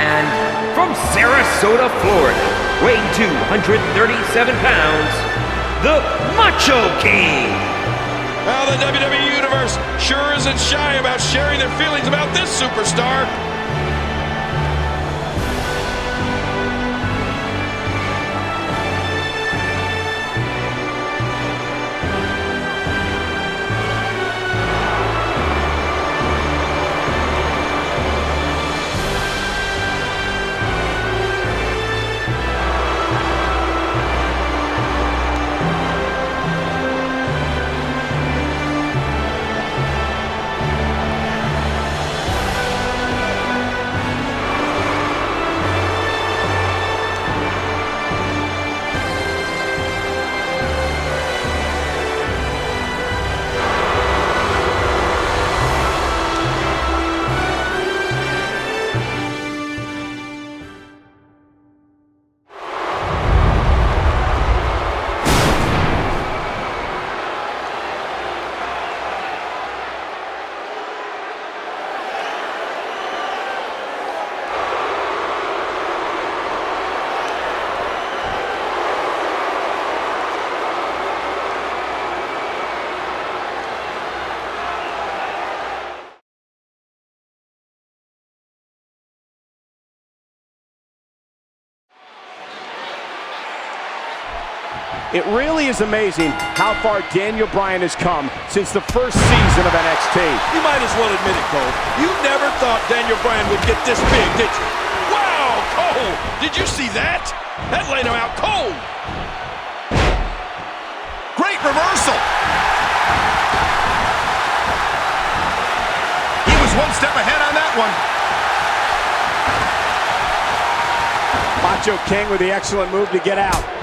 And from Sarasota, Florida, weighing 237 pounds, the Macho King. Well, the WWE Universe sure isn't shy about sharing their feelings about this superstar. It really is amazing how far Daniel Bryan has come since the first season of NXT. You might as well admit it, Cole. You never thought Daniel Bryan would get this big, did you? Wow, Cole! Did you see that? That laid him out cold. Great reversal. He was one step ahead on that one. Macho King with the excellent move to get out.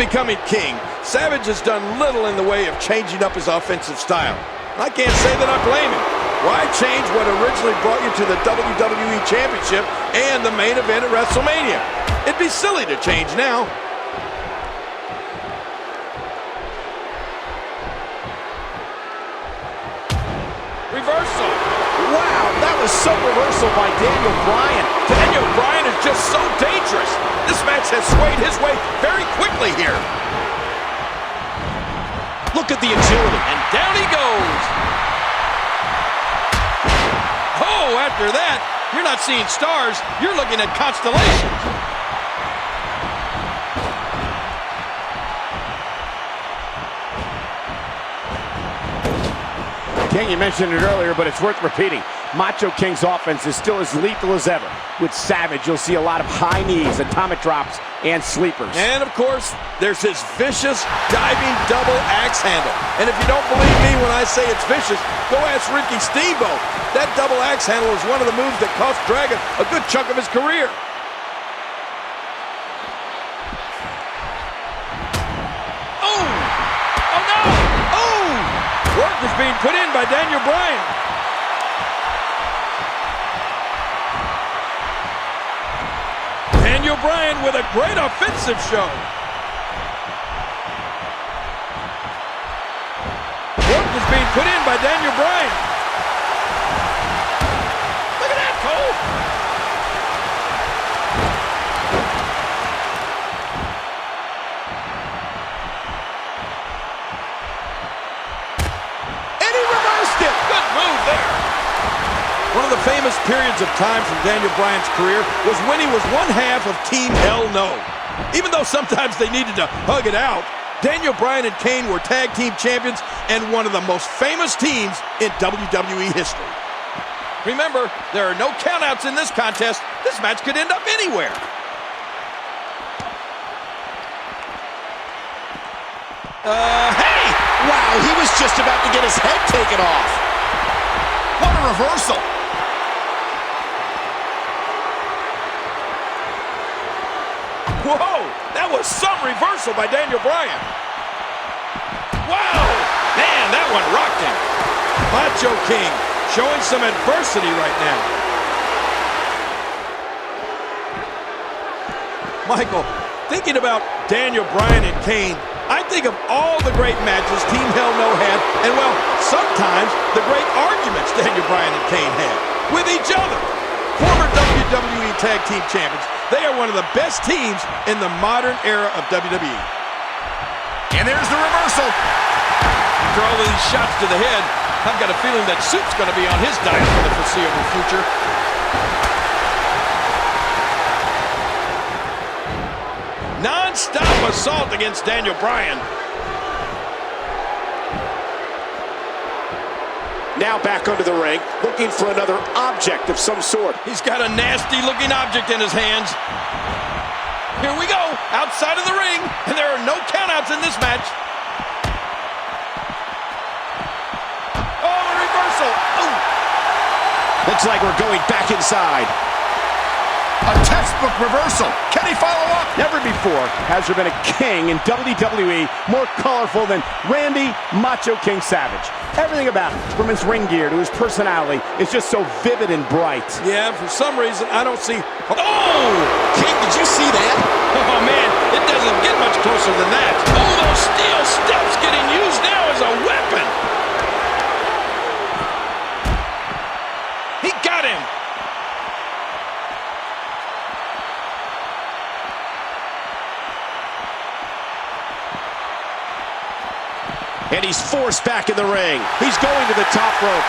Becoming king, Savage has done little in the way of changing up his offensive style. I can't say that I blame him. Why change what originally brought you to the WWE Championship and the main event at WrestleMania? It'd be silly to change now. Reversal. Wow, that was so reversal by Daniel Bryan. Daniel Bryan just so dangerous. This match has swayed his way very quickly here. Look at the agility, and down he goes. Oh, after that, you're not seeing stars, you're looking at constellations. King, you mentioned it earlier, but it's worth repeating. Macho King's offense is still as lethal as ever. With Savage, you'll see a lot of high knees, atomic drops, and sleepers. And, of course, there's his vicious diving double axe handle. And if you don't believe me when I say it's vicious, go ask Ricky Steamboat. That double axe handle is one of the moves that cost Dragon a good chunk of his career. Oh! Oh, no! Oh! Work is being put in by Daniel Bryan. Daniel Bryan with a great offensive show. Work is being put in by Daniel Bryan. Periods of time from Daniel Bryan's career was when he was one half of Team Hell No. Even though sometimes they needed to hug it out, Daniel Bryan and Kane were tag team champions and one of the most famous teams in WWE history. Remember, there are no countouts in this contest. This match could end up anywhere. Uh, hey! Wow, he was just about to get his head taken off. What a reversal. Whoa! That was some reversal by Daniel Bryan. Wow! Man, that one rocked him. Macho King showing some adversity right now. Michael, thinking about Daniel Bryan and Kane, I think of all the great matches Team Hell No had, and well, sometimes the great arguments Daniel Bryan and Kane had with each other. Former WWE Tag Team Champions. They are one of the best teams in the modern era of WWE. And there's the reversal. After all of these shots to the head, I've got a feeling that Soup's going to be on his diet for the foreseeable future. Non-stop assault against Daniel Bryan. Now back under the ring, looking for another object of some sort. He's got a nasty-looking object in his hands. Here we go, outside of the ring, and there are no countouts in this match. Oh, reversal. Ooh. Looks like we're going back inside. A textbook reversal. Can he follow up? Never before has there been a king in WWE more colorful than Randy Macho King Savage. Everything about him, from his ring gear to his personality, is just so vivid and bright. Yeah, for some reason, I don't see... Oh! King, did you see that? Oh, man, it doesn't get And he's forced back in the ring. He's going to the top rope.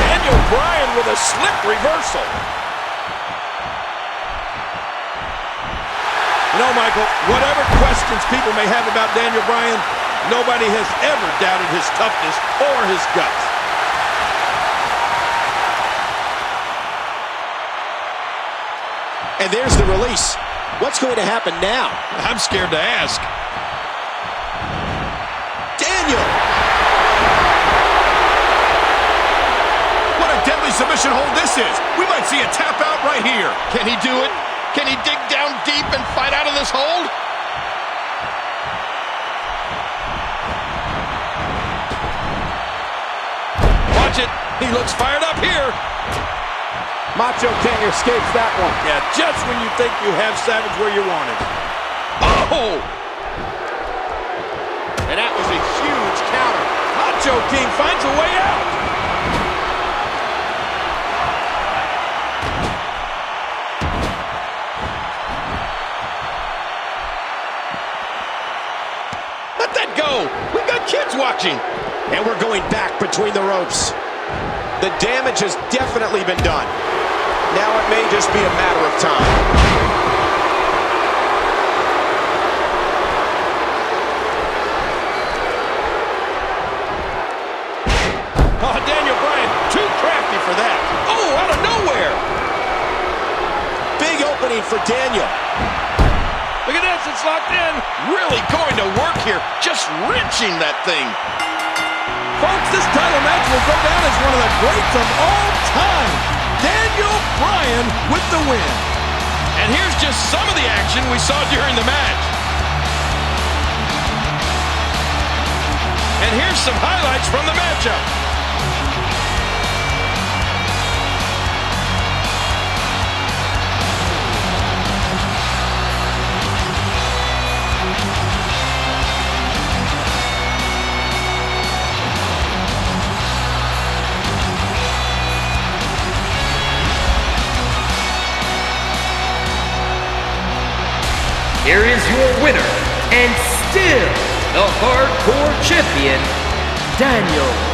Daniel Bryan with a slip reversal. Know, Michael, whatever questions people may have about Daniel Bryan, nobody has ever doubted his toughness or his guts. And there's the release. What's going to happen now? I'm scared to ask. Daniel! What a deadly submission hold this is. We might see a tap out right here. Can he do it? Can he dig down deep and fight out of this hold? Watch it. He looks fired up here. Macho King escapes that one. Yeah, just when you think you have Savage where you want him. Oh! And that was a huge counter. Macho King finds a way out. Let that go. We've got kids watching. And we're going back between the ropes. The damage has definitely been done. Now it may just be a matter of time. Oh, Daniel Bryan, too crafty for that. Oh, out of nowhere. Big opening for Daniel. Look at this, it's locked in. Really going to work here, just wrenching that thing. Folks, this title match will go down as one of the greats of all time. Daniel Bryan with the win. And here's just some of the action we saw during the match. And here's some highlights from the matchup. Here is your winner, and still the Hardcore Champion, Daniel